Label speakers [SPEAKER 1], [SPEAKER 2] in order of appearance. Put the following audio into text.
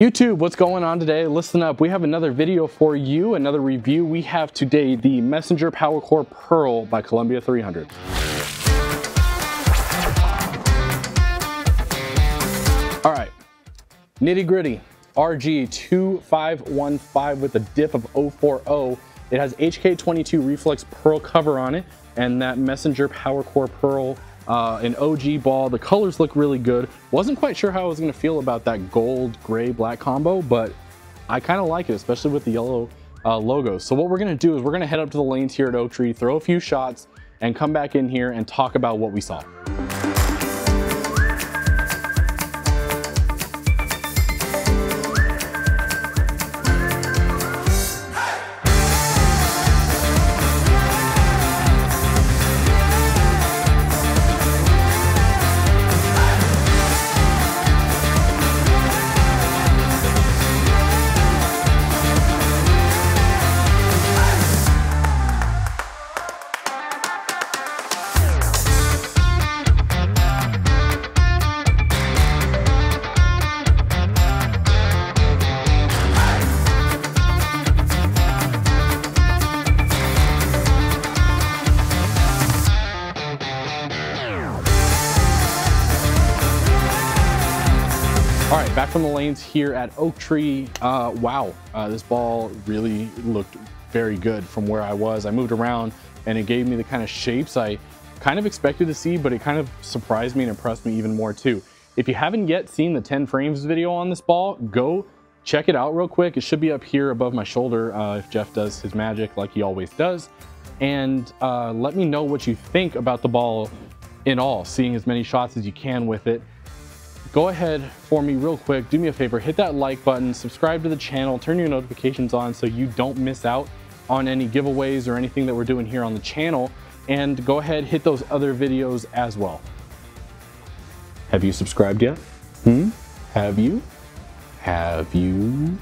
[SPEAKER 1] YouTube, what's going on today? Listen up, we have another video for you, another review. We have today the Messenger PowerCOR Pearl by Columbia 300. All right, nitty gritty, RG2515 with a dip of 040. It has HK22 Reflex Pearl cover on it and that Messenger PowerCOR Pearl uh, an OG ball. The colors look really good. Wasn't quite sure how I was gonna feel about that gold, gray, black combo, but I kind of like it, especially with the yellow uh, logo. So what we're gonna do is we're gonna head up to the lanes here at Oak Tree, throw a few shots, and come back in here and talk about what we saw. All right, back from the lanes here at Oaktree. Uh, wow, uh, this ball really looked very good from where I was. I moved around and it gave me the kind of shapes I kind of expected to see, but it kind of surprised me and impressed me even more too. If you haven't yet seen the 10 frames video on this ball, go check it out real quick. It should be up here above my shoulder uh, if Jeff does his magic like he always does. And uh, let me know what you think about the ball in all, seeing as many shots as you can with it go ahead for me real quick, do me a favor, hit that like button, subscribe to the channel, turn your notifications on so you don't miss out on any giveaways or anything that we're doing here on the channel. And go ahead, hit those other videos as well. Have you subscribed yet? Hmm? Have you? Have you?